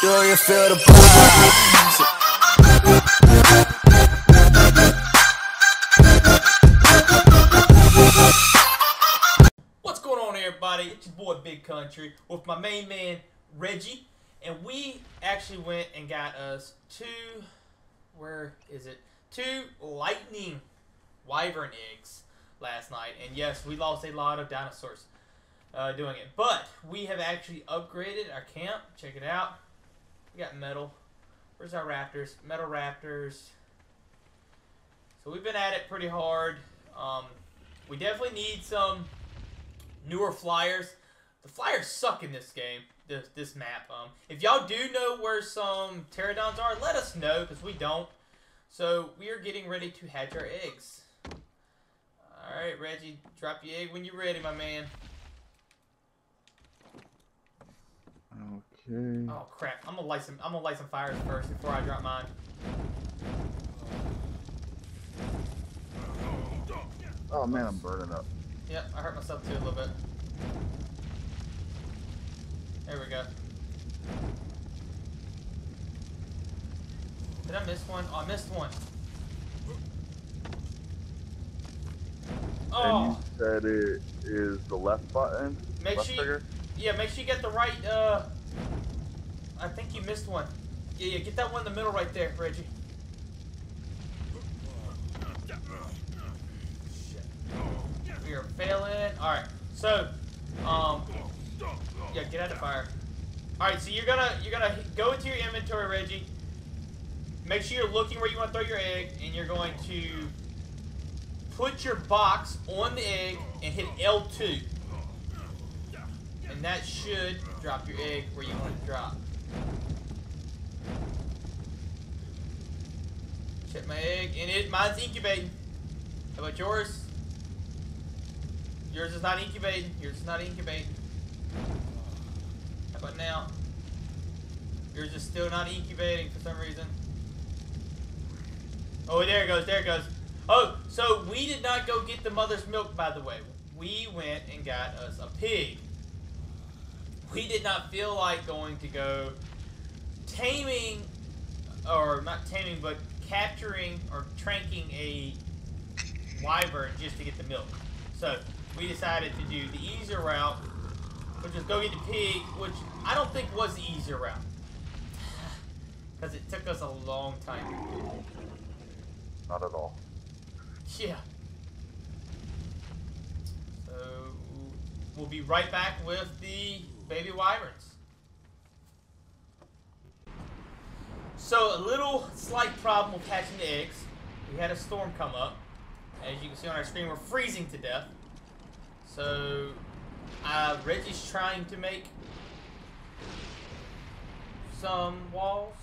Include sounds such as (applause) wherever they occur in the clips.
Do you feel the? What's going on, everybody? It's your boy Big Country with my main man Reggie, and we actually went and got us two. Where is it? Two lightning wyvern eggs last night, and yes, we lost a lot of dinosaurs uh, doing it, but we have actually upgraded our camp. Check it out. Got metal. Where's our raptors? Metal raptors. So we've been at it pretty hard. Um, we definitely need some newer flyers. The flyers suck in this game, this this map. Um, if y'all do know where some pterodons are, let us know because we don't. So we are getting ready to hatch our eggs. All right, Reggie, drop your egg when you're ready, my man. Okay. Oh crap! I'm gonna light some. I'm gonna light some fires first before I drop mine. Oh man, I'm burning up. Yep, I hurt myself too a little bit. There we go. Did I miss one? Oh, I missed one. And Oh, you said it is the left button. Make left sure you- trigger. yeah. Make sure you get the right. Uh, I think you missed one. Yeah, yeah. Get that one in the middle right there, Reggie. Shit. We are failing. All right. So, um, yeah. Get out of fire. All right. So you're gonna you're gonna go into your inventory, Reggie. Make sure you're looking where you want to throw your egg, and you're going to put your box on the egg and hit L2. And that should drop your egg where you want to drop. Check my egg, and it mine's incubating. How about yours? Yours is not incubating. Yours is not incubating. How about now? Yours is still not incubating for some reason. Oh, there it goes. There it goes. Oh, so we did not go get the mother's milk, by the way. We went and got us a pig. We did not feel like going to go taming, or not taming, but capturing or tranking a wyvern just to get the milk. So we decided to do the easier route, which is go get the pig, which I don't think was the easier route. (sighs) Because it took us a long time. Not at all. Yeah. So we'll be right back with the baby wyverns. So a little slight problem with hatching the eggs. We had a storm come up. As you can see on our screen, we're freezing to death. So uh, Reggie's trying to make some walls.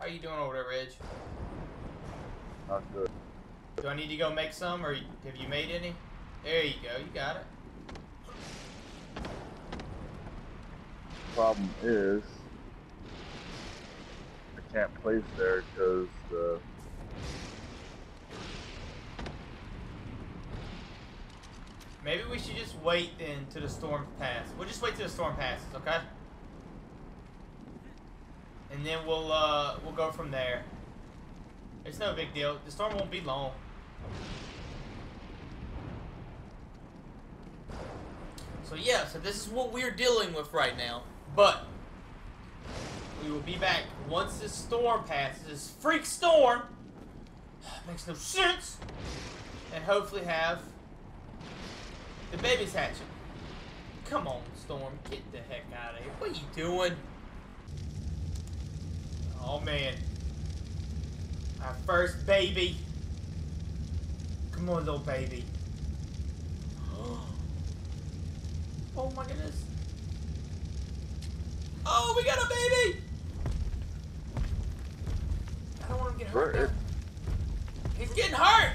How you doing over there, Reg? Not good. Do I need to go make some, or have you made any? There you go, you got it. Problem is, I can't place there because the Maybe we should just wait then to the storm passes. We'll just wait till the storm passes, okay? And then we'll uh we'll go from there. It's no big deal. The storm won't be long. So yeah, so this is what we're dealing with right now. But we will be back once this storm passes. This freak storm makes no sense. And hopefully have the baby's hatching. Come on, Storm. Get the heck out of here. What are you doing? Oh, man. Our first baby. Come on, little baby. (gasps) Oh, my goodness. Oh, we got a baby! I don't want him to get hurt. Now. He's getting hurt!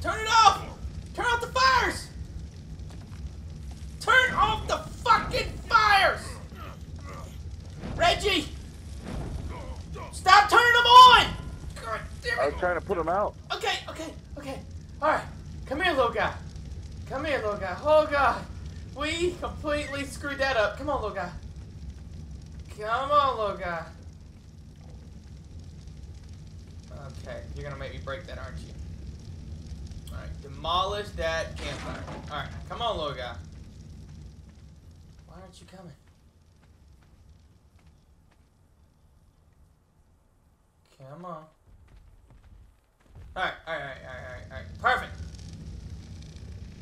Turn it off! Turn off the fires! Turn off the fucking fires! Reggie! Stop turning them on! God damn I it. was trying to put them out. Okay, okay, okay. Alright. Come here, little guy. Come here, little guy. Oh, God. We completely screwed that up. Come on, little guy. Come on, little guy. Okay, you're gonna make me break that, aren't you? Alright, demolish that campfire. Alright, come on, little guy. Why aren't you coming? Come on. Alright, alright, alright, alright, alright. Perfect.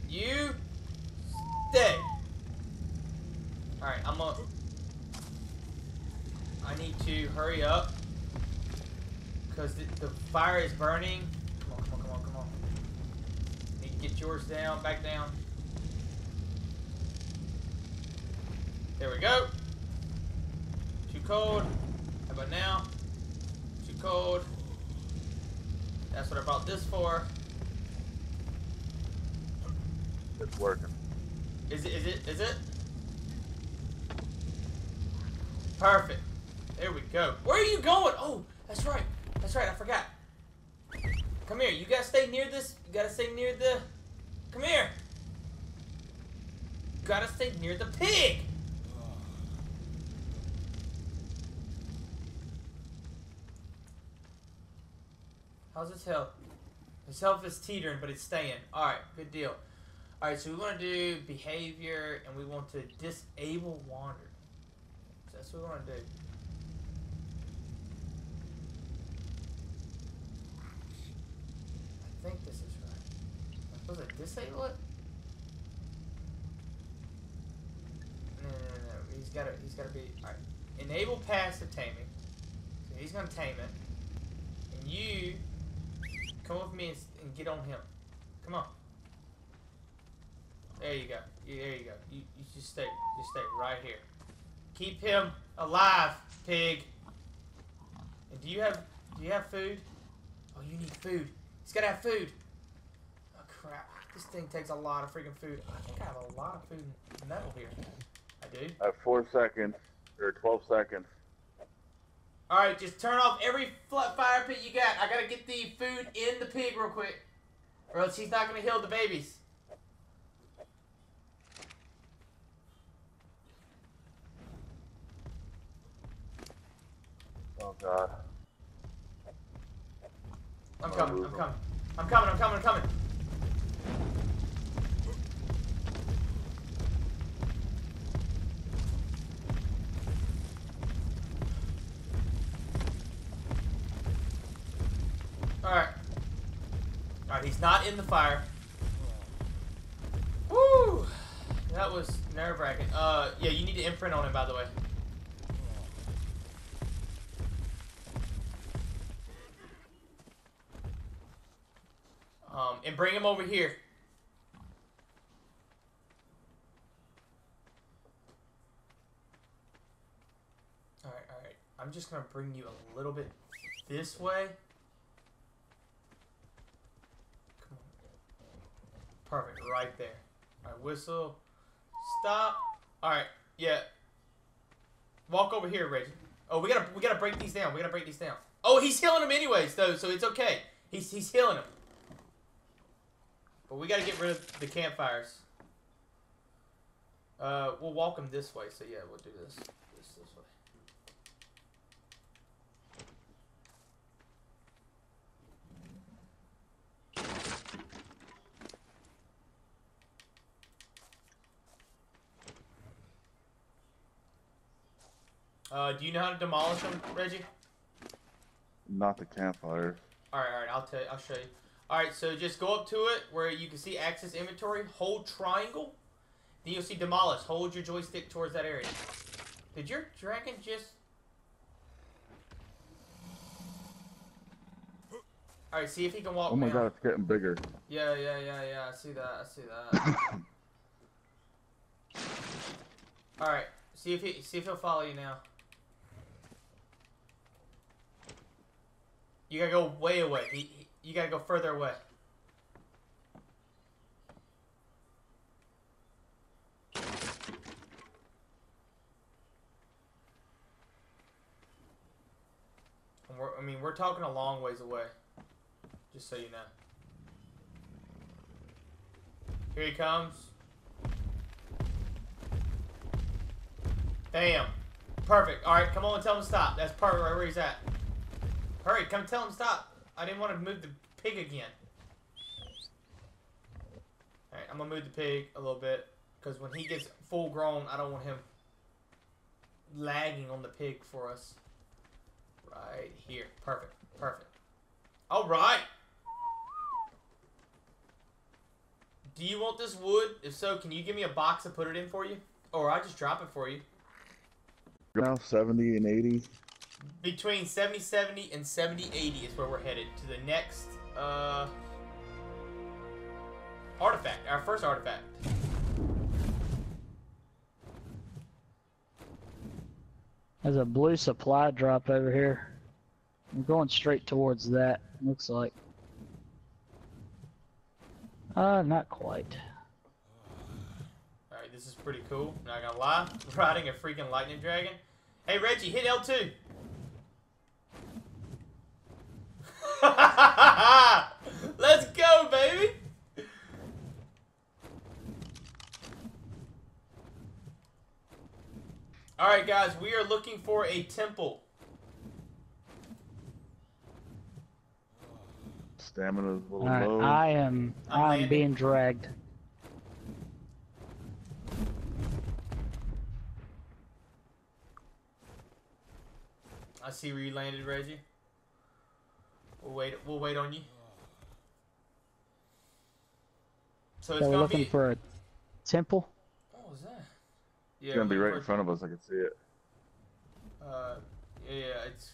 You stay. Alright, I'm gonna. I need to hurry up. Because the, the fire is burning. Come on, come on, come on, come on. Need to get yours down, back down. There we go. Too cold. How about now? Too cold. That's what I brought this for. It's working. Is it? Is it? Is it? Perfect. There we go. Where are you going? Oh, that's right. That's right. I forgot. Come here. You gotta stay near this. You gotta stay near the. Come here. You gotta stay near the pig. How's his health? His health is teetering, but it's staying. All right, good deal. All right, so we want to do behavior, and we want to disable wander. So that's what we want to do. I think this is disable it? No, no, no, no. He's got to. He's got to be. All right. Enable passive taming. So he's gonna tame it, and you come with me and, and get on him. Come on. There you go. There you go. You, you just stay. Just stay right here. Keep him alive, pig. And do you have do you have food? Oh, you need food. He's gotta have food. Crap! This thing takes a lot of freaking food. I think I have a lot of food and metal here. I do. I have four seconds, or 12 seconds. All right, just turn off every fire pit you got. I gotta get the food in the pig real quick, or else he's not gonna heal the babies. Oh god. I'm coming. I'm coming. I'm coming. I'm coming. I'm coming. In the fire. Woo! That was nerve wracking. Uh, yeah. You need to imprint on him, by the way. Um, and bring him over here. Alright, alright. I'm just gonna bring you a little bit this way. Come on. Perfect, right there. Alright, whistle. Stop. Alright, yeah. Walk over here, Reggie. Oh, we gotta we gotta break these down. We gotta break these down. Oh, he's healing him anyways, though, so it's okay. He's he's healing him. But we gotta get rid of the campfires. Uh, we'll walk them this way. So yeah, we'll do this. This this way. Uh, do you know how to demolish them, Reggie? Not the campfires. All right, all right. I'll tell. You, I'll show you. All right, so just go up to it where you can see access inventory. Hold triangle. Then you'll see demolish. Hold your joystick towards that area. Did your dragon just? All right, see if he can walk. Oh my down. god, it's getting bigger. Yeah, yeah, yeah, yeah. I see that. I see that. (coughs) All right. See if he see if he'll follow you now. You gotta go way away. He, he- you gotta go further away. I mean, we're talking a long ways away. Just so you know. Here he comes. Bam. Perfect. All right, come on and tell him to stop. That's perfect right where he's at. Hurry, come tell him stop. I didn't want to move the pig again. All right, I'm gonna move the pig a little bit because when he gets full grown, I don't want him lagging on the pig for us. Right here. Perfect. Perfect. All right. Do you want this wood? If so, can you give me a box to put it in for you? Or I just drop it for you. Now 70 and 80. Between 70 70 and 70 80 is where we're headed to the next uh artifact, our first artifact. There's a blue supply drop over here. I'm going straight towards that, looks like. Uh, not quite. Alright, this is pretty cool. Not gonna lie. (laughs) Riding a freaking lightning dragon. Hey Reggie, hit L2. (laughs) Let's go, baby! Alright guys, we are looking for a temple. Stamina's a little Alright, low. I am, I'm I'm landing. being dragged. I see where you landed, Reggie. We'll wait. We'll wait on you. So it's So we're looking be. for a temple. what was that? Yeah, it's gonna be right in front of us. I can see it. Uh, yeah, yeah, it's.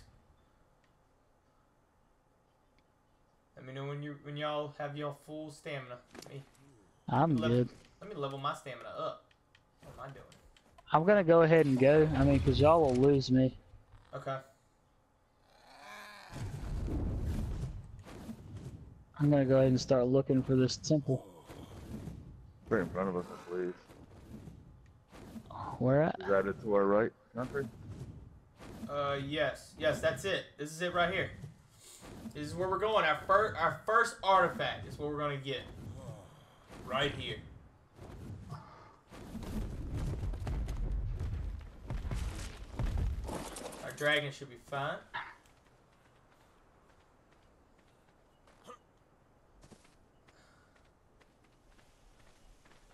Let me know when you when y'all have your full stamina. Let me I'm Left- good. let me level my stamina up. What am I doing? I'm gonna go ahead and go. I mean, cause y'all will lose me. Okay. I'm gonna go ahead and start looking for this temple. Right in front of us, I believe. Where at? Is that it to our right, country? Uh, yes, yes, that's it. This is it right here. This is where we're going. Our first, our first artifact is what we're gonna get. Right here. Our dragon should be fine.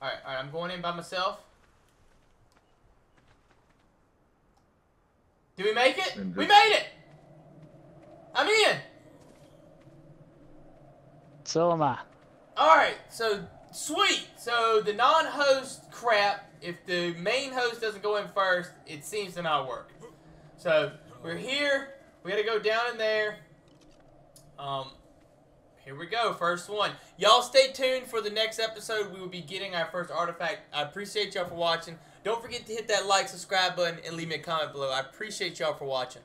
Alright, alright, I'm going in by myself. Did we make it? We made it! I'm in! So am I. Alright, so sweet. So the non-host crap, if the main host doesn't go in first, it seems to not work. So we're here. We gotta go down in there. Um, here we go. First one. Y'all stay tuned for the next episode. We will be getting our first artifact. I appreciate y'all for watching. Don't forget to hit that like, subscribe button, and leave me a comment below. I appreciate y'all for watching.